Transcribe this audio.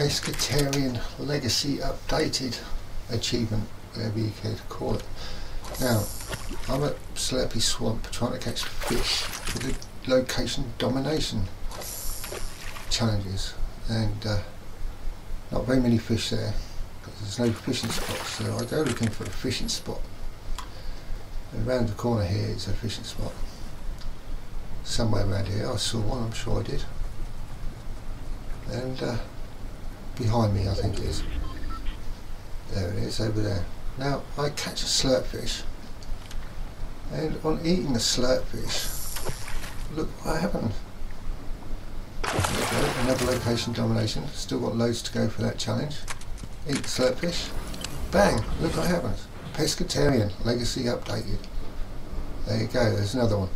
Pescatarian Legacy Updated achievement, whatever you care to call it. Now, I'm at Slurpy Swamp trying to catch fish for the location domination challenges. And uh, not very many fish there because there's no fishing spots so I go looking for a fishing spot. Around the corner here is a fishing spot. Somewhere around here. I saw one I'm sure I did. And uh, behind me I think it is there it is over there now I catch a slurp fish and on eating the slurp fish look what happened another location domination. Still got loads to go for that challenge. Eat the slurp fish. Bang! Look what happens. Pescatarian. Legacy updated. There you go. There's another one.